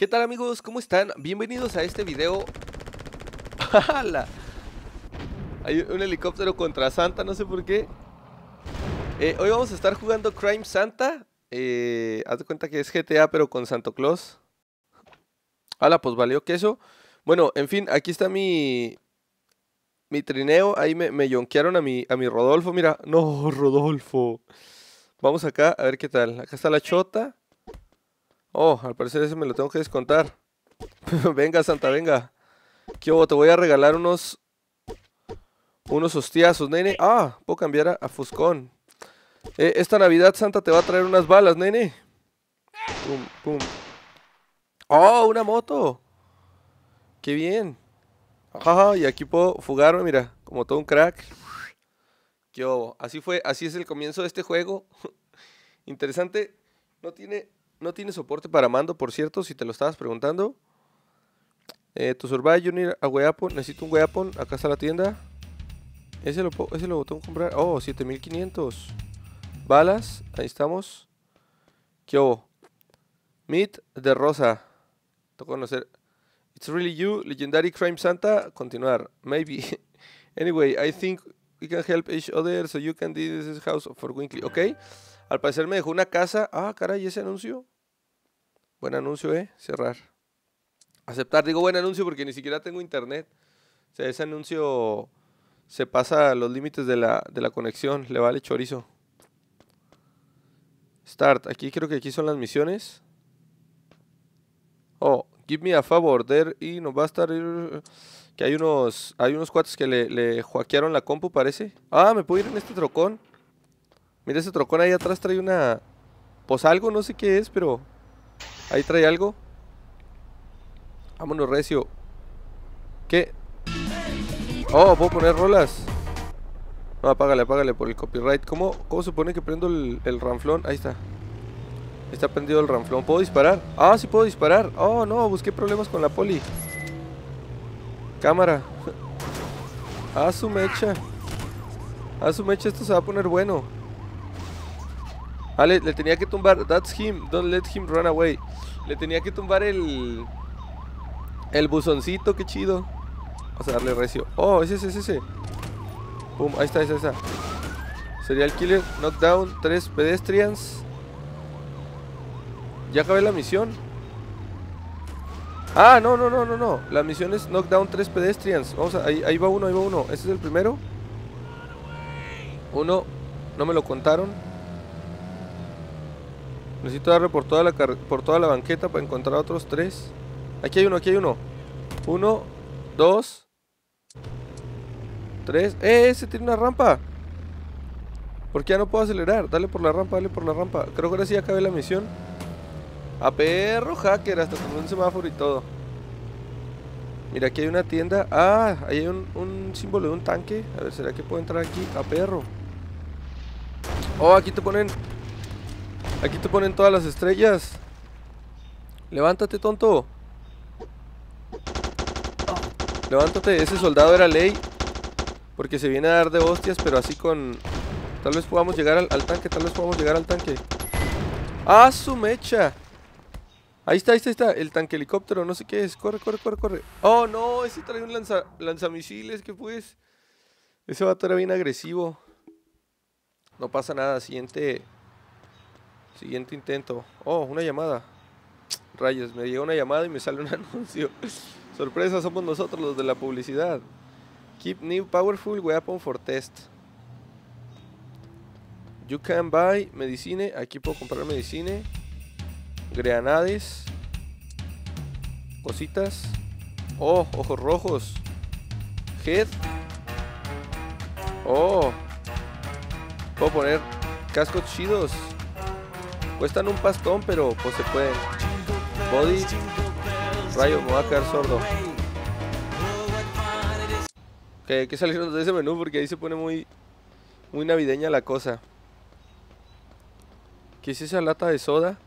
¿Qué tal amigos? ¿Cómo están? Bienvenidos a este video. ¡Hala! Hay un helicóptero contra Santa, no sé por qué. Eh, hoy vamos a estar jugando Crime Santa. Eh, haz de cuenta que es GTA, pero con Santo Claus. ¡Hala! Pues valió queso. Bueno, en fin, aquí está mi. Mi trineo. Ahí me, me yonquearon a mi, a mi Rodolfo. Mira, no, Rodolfo. Vamos acá a ver qué tal. Acá está la chota. Oh, al parecer ese me lo tengo que descontar. venga, Santa, venga. ¿Qué Te voy a regalar unos... Unos hostiazos, nene. Ah, puedo cambiar a, Fuscón. Eh, esta Navidad Santa te va a traer unas balas, nene. Pum, pum. Oh, una moto. Qué bien. Ajá, y aquí puedo fugarme, mira, como todo un crack. ¿Qué Así fue, así es el comienzo de este juego. Interesante. No tiene, no tiene soporte para mando, por cierto, si te lo estabas preguntando. Eh, tu survive unit a weapon. Necesito un weapon. Acá está la tienda. Ese lo, ese lo tengo que comprar. Oh, 7500. Balas. Ahí estamos. ¿Qué hubo? Meat de rosa. Tengo conocer. It's really you, Legendary Crime Santa. Continuar. Maybe. anyway, I think we can help each other so you can do this house for Winkley. Ok. Al parecer me dejó una casa. Ah, caray, ese anuncio. Buen anuncio, ¿eh? Cerrar. Aceptar. Digo buen anuncio porque ni siquiera tengo internet. O sea, ese anuncio se pasa a los límites de la, de la conexión. Le vale chorizo. Start. Aquí creo que aquí son las misiones. Oh, give me a favor. There, y nos va a estar... Que hay unos, hay unos cuates que le, le la compu, parece. Ah, me puedo ir en este trocón. Mira ese trocón ahí atrás trae una... Pues algo, no sé qué es, pero... Ahí trae algo. Vámonos, recio. ¿Qué? Oh, puedo poner rolas. No, apágale, apágale por el copyright. ¿Cómo, cómo supone que prendo el, el ranflón? Ahí está. Está prendido el ranflón. ¿Puedo disparar? Ah, sí puedo disparar. Oh, no, busqué problemas con la poli. Cámara. A su mecha. A su mecha, esto se va a poner bueno. Vale, le tenía que tumbar. That's him. Don't let him run away. Le tenía que tumbar el. El buzoncito, qué chido. Vamos a darle recio. Oh, ese, ese, ese. Pum, ahí está, esa, esa. Sería el killer. Knockdown, tres pedestrians. Ya acabé la misión. Ah, no, no, no, no, no. La misión es knockdown tres pedestrians. Vamos a, ahí, ahí va uno, ahí va uno. Este es el primero. Uno, no me lo contaron. Necesito darle por toda la, por toda la banqueta para encontrar otros tres. Aquí hay uno, aquí hay uno. Uno, dos, tres. ¡Eh! Ese tiene una rampa. ¿Por qué ya no puedo acelerar? Dale por la rampa, dale por la rampa. Creo que ahora sí acabé la misión. A perro hacker, hasta con un semáforo y todo. Mira, aquí hay una tienda. Ah, ahí hay un, un, símbolo de un tanque. A ver, ¿será que puedo entrar aquí? A perro. Oh, aquí te ponen... Aquí te ponen todas las estrellas. Levántate, tonto. Levántate, ese soldado era ley. Porque se viene a dar de hostias, pero así con... Tal vez podamos llegar al, tanque, tal vez podamos llegar al tanque. ¡Ah, su mecha! Ahí está, ahí está, ahí está. El tanque helicóptero, no sé qué es. Corre, corre, corre, corre. Oh, no, ese trae un lanza, lanzamisiles. ¿Qué pues? Ese vato era bien agresivo. No pasa nada. Siguiente. Siguiente intento. Oh, una llamada. Rayos, me llega una llamada y me sale un anuncio. Sorpresa, somos nosotros los de la publicidad. Keep new powerful weapon for test. You can buy medicine. Aquí puedo comprar medicine. Granades. Cositas. Oh, ojos rojos. Head. Oh. Puedo poner cascos chidos. Cuestan un pastón, pero pues se pueden. Body. Rayo, me va a quedar sordo. Ok, hay que salirnos de ese menú porque ahí se pone muy, muy navideña la cosa. ¿Qué es esa lata de soda?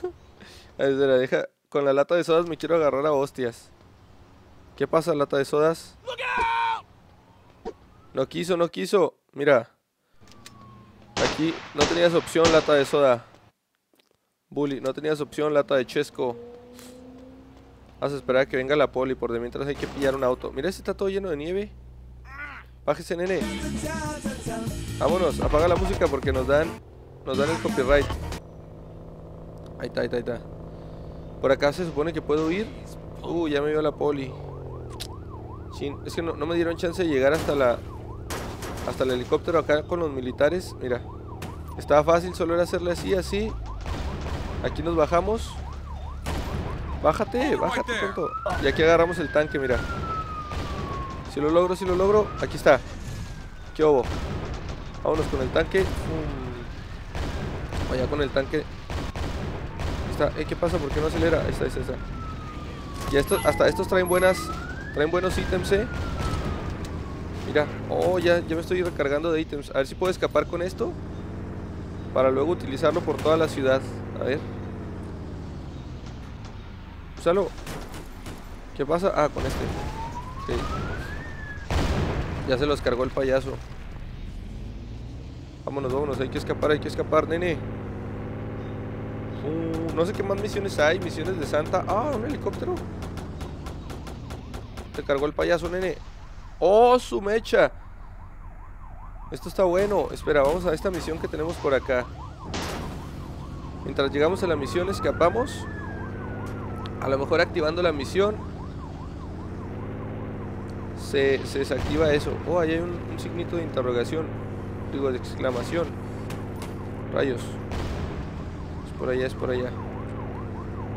la deja. Con la lata de sodas me quiero agarrar a hostias. ¿Qué pasa, lata de sodas? No quiso, no quiso. Mira. No tenías opción, lata de soda. Bully, no tenías opción, lata de chesco. Vas a esperar a que venga la poli, por de mientras hay que pillar un auto. Mira, este está todo lleno de nieve. Bájese, nene. Vámonos, apaga la música porque nos dan nos dan el copyright. Ahí está, ahí está, ahí está. Por acá se supone que puedo ir. Uh, ya me vio la poli. es que no, no me dieron chance de llegar hasta la hasta el helicóptero acá con los militares. Mira, estaba fácil, solo era hacerle así, así. Aquí nos bajamos. Bájate, bájate, tonto. Y aquí agarramos el tanque, mira. Si lo logro, si lo logro. Aquí está. ¿Qué hubo? Vámonos con el tanque. Vaya con el tanque. Está. Eh, ¿Qué pasa? ¿Por qué no acelera? Ahí está, ahí está, está. Y estos, hasta estos traen buenas. Traen buenos ítems, eh. Mira. Oh, ya, ya me estoy recargando de ítems. A ver si puedo escapar con esto. Para luego utilizarlo por toda la ciudad. A ver. Úsalo. ¿Qué pasa? Ah, con este. Ya se los cargó el payaso. Vámonos, vámonos. Hay que escapar, hay que escapar, nene. Uh, no sé qué más misiones hay. Misiones de Santa. Ah, un helicóptero. Se cargó el payaso, nene. ¡Oh, su mecha! Esto está bueno. Espera, vamos a esta misión que tenemos por acá. Mientras llegamos a la misión, escapamos. A lo mejor activando la misión se, desactiva eso. Oh, ahí hay un, signito de interrogación. Digo, de exclamación. Rayos. Es por allá, es por allá.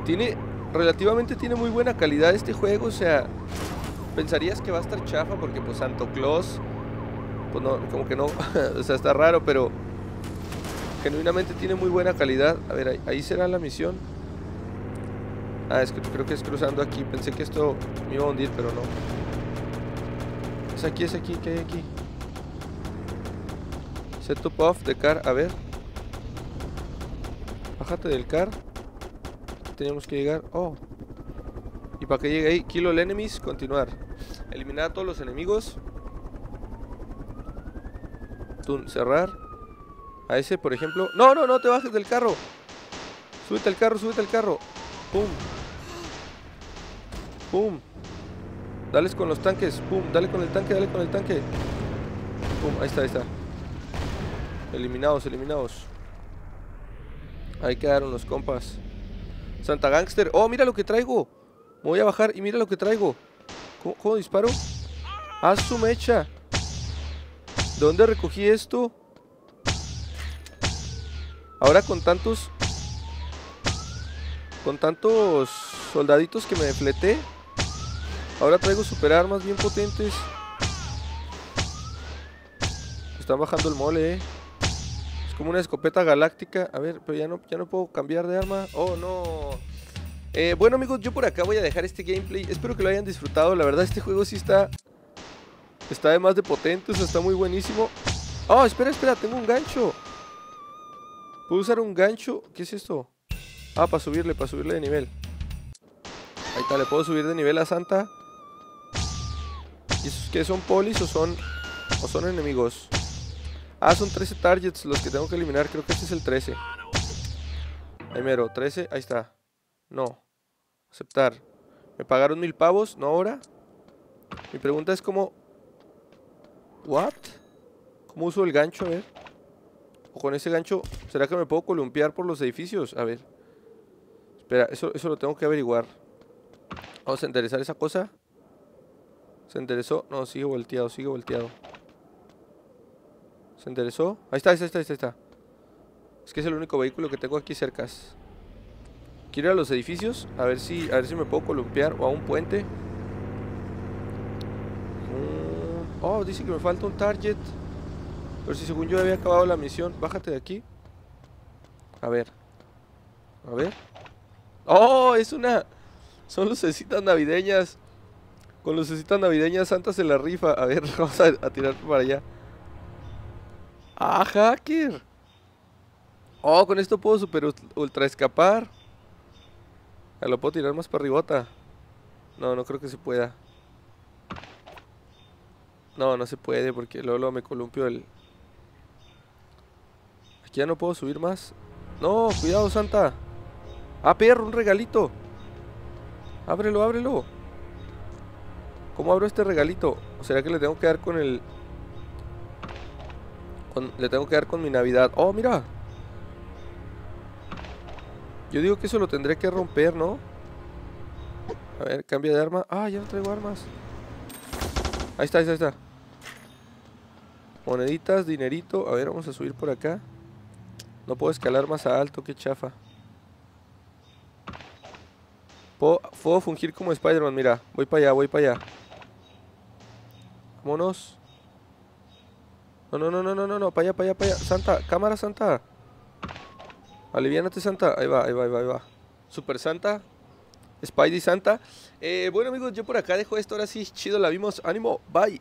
Tiene, relativamente tiene muy buena calidad este juego. O sea, pensarías que va a estar chafa porque pues Santo Claus, pues no, como que no, o sea, está raro, pero genuinamente tiene muy buena calidad. A ver, ahí, será la misión. Ah, es que creo que es cruzando aquí. Pensé que esto me iba a hundir, pero no. Es aquí, es aquí, ¿qué hay aquí? Set top off de car, a ver. Bájate del car. Tenemos que llegar. Oh. Y para que llegue ahí, kill all enemies, continuar. Eliminar a todos los enemigos. Cerrar. A ese, por ejemplo. No, no, no te bajes del carro. Súbete al carro, súbete al carro. Pum. Pum. Dales con los tanques. Pum. Dale con el tanque, dale con el tanque. Pum. Ahí está, ahí está. Eliminados, eliminados. Ahí quedaron los compas. Santa Gangster. Oh, mira lo que traigo. Me voy a bajar y mira lo que traigo. ¿Cómo, disparo? ¡Ah, su mecha! ¿De dónde recogí esto? Ahora con tantos... Con tantos soldaditos que me defleté. Ahora traigo super armas bien potentes. Están bajando el mole, eh. Es como una escopeta galáctica. A ver, pero ya no, ya no puedo cambiar de arma. Oh, no. Eh, bueno amigos, yo por acá voy a dejar este gameplay. Espero que lo hayan disfrutado. La verdad este juego sí está... Está además de potente, o sea, está muy buenísimo. Oh, espera, espera, tengo un gancho. ¿Puedo usar un gancho? ¿Qué es esto? Ah, para subirle, para subirle de nivel. Ahí está, le puedo subir de nivel a Santa. ¿Y esos qué son polis o son, o son enemigos? Ah, son 13 targets los que tengo que eliminar. Creo que este es el 13. Ahí mero, 13, ahí está. No. Aceptar. Me pagaron mil pavos, no ahora. Mi pregunta es cómo... ¿What? ¿Cómo uso el gancho? A ver. O con ese gancho, ¿será que me puedo columpiar por los edificios? A ver. Espera, eso, eso lo tengo que averiguar. Vamos a enderezar esa cosa. ¿Se enderezó? No, sigue volteado, sigue volteado. ¿Se enderezó? Ahí está, ahí está, ahí está, está. Es que es el único vehículo que tengo aquí cerca. Quiero ir a los edificios, a ver si, a ver si me puedo columpiar o a un puente. Oh, dice que me falta un target. Pero si según yo había acabado la misión, bájate de aquí. A ver. A ver. Oh, es una... Son lucecitas navideñas. Con lucecitas navideñas Santa se la rifa. A ver, vamos a, a tirar para allá. Ah, hacker. Oh, con esto puedo super ultra escapar. ¿Lo puedo tirar más para arribota? No, no creo que se pueda. No, no se puede porque luego, me columpio el... Aquí ya no puedo subir más. No, cuidado, Santa. Ah, perro, un regalito. Ábrelo, ábrelo. ¿Cómo abro este regalito? ¿O será que le tengo que dar con el... Le tengo que dar con mi Navidad. ¡Oh, mira! Yo digo que eso lo tendré que romper, ¿no? A ver, cambia de arma. Ah, ya no traigo armas. Ahí está, ahí está, ahí está. Moneditas, dinerito. A ver, vamos a subir por acá. No puedo escalar más alto, qué chafa. Puedo, fungir como Spider-Man, mira. Voy para allá, voy para allá. Vámonos. No, no, no, no, no, no, no, para allá, para allá, para allá. Santa, cámara Santa. Aliviánate, Santa. Ahí va, ahí va, ahí va, ahí va. Super Santa. Spidey Santa. Eh, bueno, amigos, yo por acá dejo esto. Ahora sí, chido, la vimos. Ánimo, bye.